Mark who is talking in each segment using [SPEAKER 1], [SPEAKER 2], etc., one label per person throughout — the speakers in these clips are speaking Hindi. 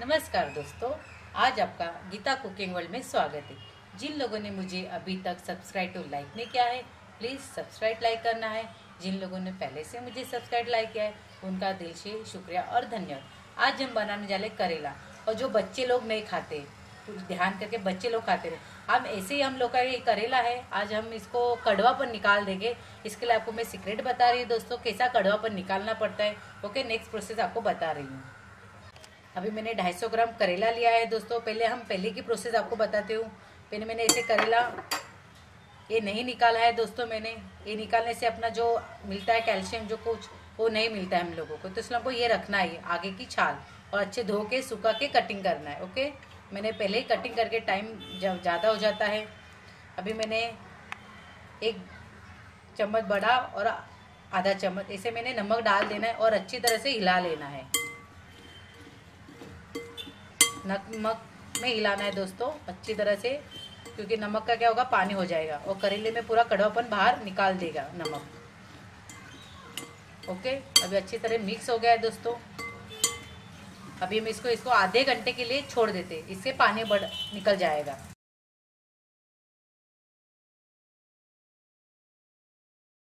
[SPEAKER 1] नमस्कार दोस्तों, आज आपका गीता कुकिंग वर्ल्ड में स्वागत है। जिन लोगों ने मुझे अभी तक सब्सक्राइब और लाइक नहीं किया है, प्लीज़ सब्सक्राइब लाइक करना है। जिन लोगों ने पहले से मुझे सब्सक्राइब लाइक किया है, उनका दिल से शुक्रिया और धन्यवाद। आज हम बनाने जाले करेला, और जो बच्चे लोग नहीं खाते, ध्यान करके बच्चे लोग खाते रहे हम ऐसे ही हम लोग का ये करेला है, आज हम इसको कड़वा पर निकाल देंगे। इसके लिए आपको मैं सीक्रेट बता रही हूँ दोस्तों, कैसा कड़वा पर निकालना पड़ता है, ओके नेक्स्ट प्रोसेस आपको बता रही हूँ। अभी मैंने 250 ग्राम करेला लिया है, दोस्तों। पहले हम, पहले की प्रोसेस आपको बताते हूँ। पहले मैंने ऐसे करेला, ये नहीं निकाला है, दोस्तों मैंने। ये निकालने से अपना जो मिलता है कैल्शियम, जो कुछ, वो नहीं मिलता है हम लोगों को। तो इसलिए हमको ये रखना है, आगे की छाल। और अच्छे धो के, सुखा के कटिंग करना है ओके मैंने पहले ही कटिंग करके टाइम जब ज़्यादा हो जाता है। अभी मैंने एक चम्मच बड़ा और आधा चम्मच ऐसे मैंने नमक डाल देना है और अच्छी तरह से हिला लेना है। नमक में हिलाना है दोस्तों, अच्छी तरह से, क्योंकि नमक का क्या होगा, पानी हो जाएगा। और करेले में पूरा कड़वापन बाहर निकाल देगा नमक। ओके? अभी अच्छी तरह मिक्स हो गया है दोस्तों। अभी हम इसको इसको आधे घंटे के लिए छोड़ देते इससे पानी बढ़, निकल जाएगा।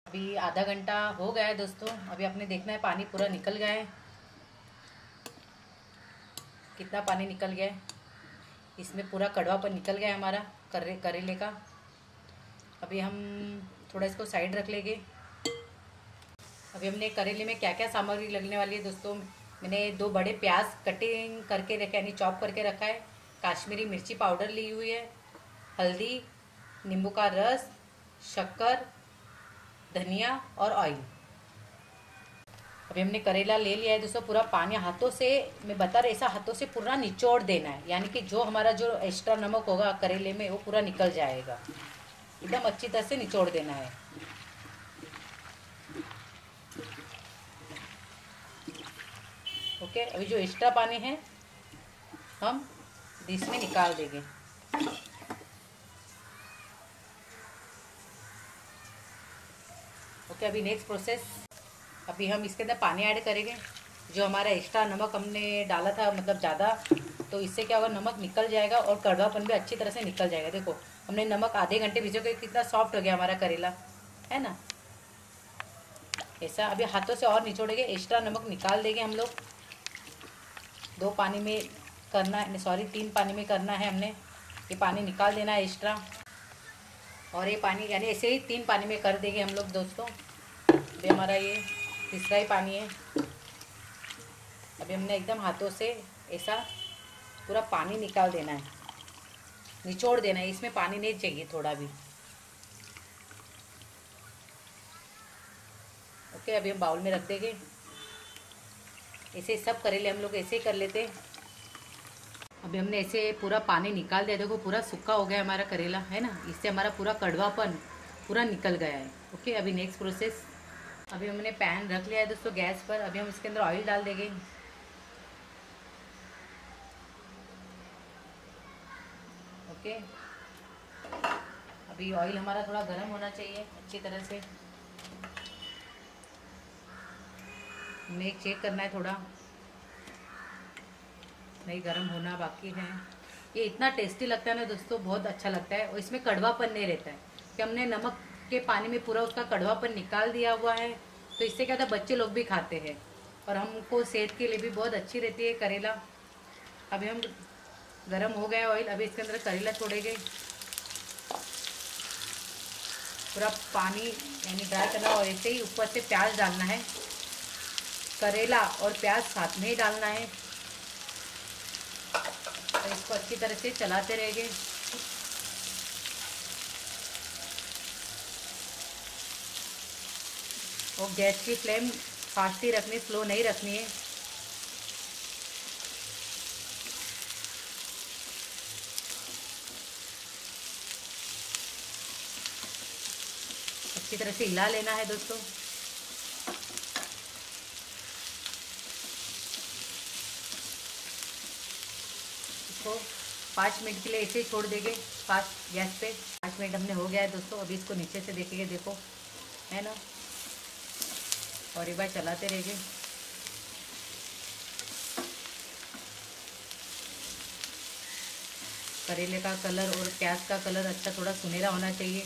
[SPEAKER 1] अभी आधा घंटा हो गया है दोस्तों। अभी आपने देखना है, पानी पूरा निकल गया है। कितना पानी निकल गया है? इसमें पूरा कड़वापन निकल गया हमारा, करे, करेले का। अभी हम थोड़ा इसको साइड रख लेंगे। अभी हमने करेले में क्या क्या सामग्री लगने वाली है दोस्तों? मैंने दो बड़े प्याज कटिंग करके रखा, यानी चॉप करके रखा है। काश्मीरी मिर्ची पाउडर ली हुई है। हल्दी, नींबू का रस, शक्कर, धनिया और ऑयल अभी हमने करेला ले लिया है, दोस्तों, पूरा पानी हाथों से, मैं बता रहा ऐसा हाथों से पूरा निचोड़ देना है। यानी कि जो हमारा जो एक्स्ट्रा नमक होगा करेले में, वो पूरा निकल जाएगा। एकदम अच्छी तरह से निचोड़ देना है। ओके, अभी जो एक्स्ट्रा पानी है, हम डिश में निकाल देंगे। ओके, अभी नेक्स्ट प्रोसेस अभी हम इसके अंदर पानी ऐड करेंगे। जो हमारा एक्स्ट्रा नमक हमने डाला था मतलब ज़्यादा तो इससे क्या होगा, नमक निकल जाएगा और कड़वापन भी अच्छी तरह से निकल जाएगा। देखो, हमने नमक आधे घंटे भिजो के कितना सॉफ्ट हो गया हमारा करेला, है ना? ऐसा, अभी हाथों से और निचोड़ेंगे एक्स्ट्रा नमक निकाल देंगे हम लोग। दो पानी में करना है सॉरी तीन पानी में करना है हमने। ये पानी निकाल देना है एक्स्ट्रा और ये पानी, यानी ऐसे ही तीन पानी में कर देंगे हम लोग, दोस्तों। हमारा ये तीसरा ही पानी है। अभी हमने एकदम हाथों से ऐसा पूरा पानी निकाल देना है। निचोड़ देना है, इसमें पानी नहीं चाहिए थोड़ा भी। ओके, अभी हम बाउल में रख देंगे। ऐसे सब करेले हम लोग ऐसे ही कर लेते। हैं अभी हमने ऐसे पूरा पानी निकाल दिया। देखो, पूरा सूखा हो गया हमारा करेला, है ना? इससे हमारा पूरा कड़वापन पूरा निकल गया है। ओके, अभी नेक्स्ट प्रोसेस अभी हमने पैन रख लिया है दोस्तों गैस पर, अभी हम इसके अंदर ऑयल डाल देंगे। ओके अभी ऑयल हमारा थोड़ा गर्म होना चाहिए, अच्छी तरह से। हमें एक चेक करना है थोड़ा। नहीं, गर्म होना बाकी है। ये इतना टेस्टी लगता है ना दोस्तों, बहुत अच्छा लगता है। और इसमें कड़वापन नहीं रहता है। कि हमने नमक के पानी में पूरा उसका कड़वापन निकाल दिया हुआ है तो इससे क्या है, बच्चे लोग भी खाते हैं। और हमको सेहत के लिए भी बहुत अच्छी रहती है करेला। अभी हम गरम हो गया ऑयल अभी इसके अंदर करेला छोड़ेंगे। पूरा पानी, यानी ड्राई करना और ऐसे ही ऊपर से प्याज डालना है। करेला और प्याज साथ में ही डालना है। तो इसको अच्छी तरह से चलाते रहेंगे। और गैस की फ्लेम फास्ट ही रखनी, स्लो नहीं रखनी है। अच्छी तरह से हिला लेना है दोस्तों। इसको पाँच मिनट के लिए ऐसे ही छोड़ देंगे, फास्ट गैस पे। पाँच मिनट हमने हो गया है दोस्तों, अभी इसको नीचे से देखेंगे, देखो। है ना? और एक बार चलाते रहेंगे करेले का कलर और प्याज का कलर अच्छा थोड़ा सुनहरा होना चाहिए।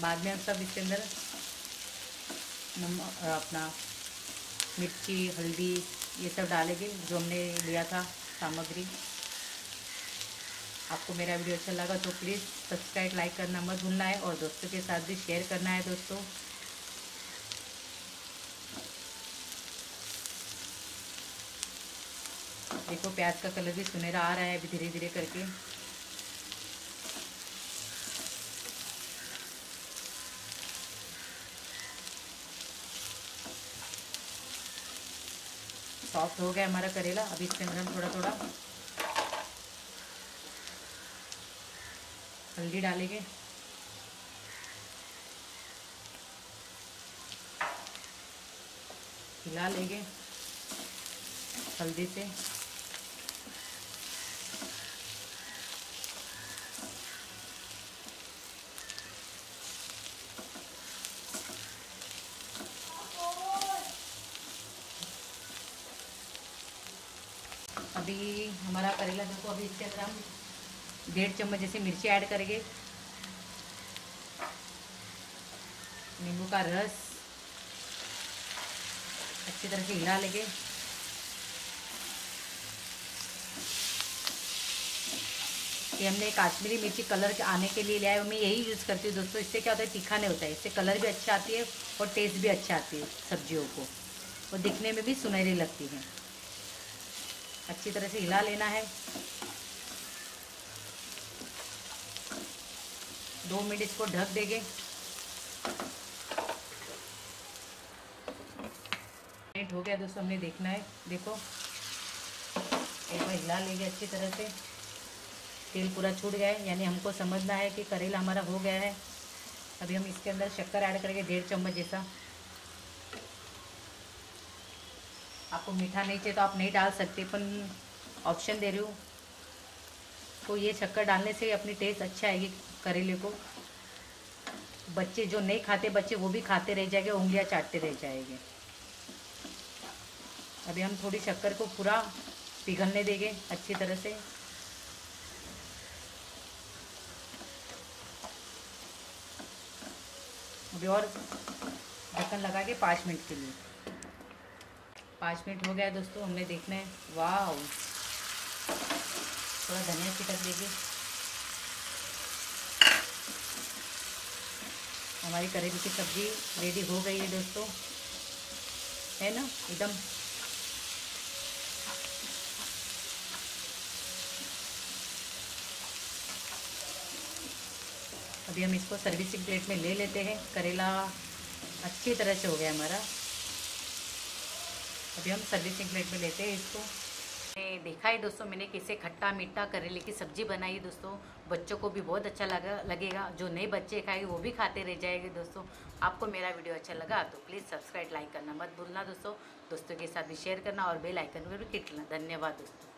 [SPEAKER 1] बाद में हम सब इसके अंदर अपना मिर्ची, हल्दी, ये सब डालेंगे, जो हमने लिया था सामग्री। आपको मेरा वीडियो अच्छा लगा तो प्लीज़ सब्सक्राइब लाइक करना मत भूलना है और दोस्तों के साथ भी शेयर करना है दोस्तों। देखो, प्याज का कलर भी सुनहरा आ रहा है अभी धीरे धीरे करके। सॉफ्ट हो गया हमारा करेला अभी इसके अंदर हम थोड़ा थोड़ा हल्दी डालेंगे। हिला लेंगे हल्दी से। अभी हमारा करेला देखो, अभी इसके अंदर हम डेढ़ चम्मच जैसे मिर्ची ऐड करेंगे। नींबू का रस, अच्छी तरह से हिला लेंगे। ये हमने काश्मीरी मिर्ची कलर आने के लिए लिया है मैं यही यूज़ करती हूँ दोस्तों, इससे क्या होता है, तीखा नहीं होता है। इससे कलर भी अच्छा आती है और टेस्ट भी अच्छा आती है सब्जियों को। और दिखने में भी सुनहरी लगती है। अच्छी तरह से हिला लेना है। दो मिनट इसको ढक देंगे। मिनट हो गया दोस्तों, हमने देखना है। देखो, एक बार हिला लेंगे अच्छी तरह से। तेल पूरा छूट गया है, यानी हमको समझना है कि करेला हमारा हो गया है। अभी हम इसके अंदर शक्कर ऐड करेंगे, डेढ़ चम्मच जैसा। आपको मीठा नहीं चाहिए तो आप नहीं डाल सकते पर ऑप्शन दे रही हूँ। तो ये शक्कर डालने से अपनी टेस्ट अच्छा आएगी करेले को। बच्चे जो नहीं खाते, बच्चे वो भी खाते रह जाएँगे, उंगलियाँ चाटते रह जाएँगे। अभी हम थोड़ी शक्कर को पूरा पिघलने देंगे अच्छी तरह से। अभी और ढक्कन लगा के पाँच मिनट के लिए। पाँच मिनट हो गया दोस्तों, हमने देखना है। वाह थोड़ा धनिया छिटक देंगे हमारी करेले की सब्ज़ी रेडी हो गई है दोस्तों। है ना? एकदम। अभी हम इसको सर्विसिंग प्लेट में ले लेते हैं। करेला अच्छी तरह से हो गया हमारा। अभी हम सर्विसिंग प्लेट में लेते हैं इसको। देखा है दोस्तों, मैंने कैसे खट्टा मीठा करेले की सब्ज़ी बनाई दोस्तों। बच्चों को भी बहुत अच्छा लगा, लगेगा। जो नए बच्चे खाएँगे, वो भी खाते रह जाएँगे दोस्तों। आपको मेरा वीडियो अच्छा लगा तो प्लीज़ सब्सक्राइब लाइक करना मत भूलना दोस्तों। दोस्तों के साथ भी शेयर करना और बेलाइकन पर भी क्लिक करना। धन्यवाद दोस्तों।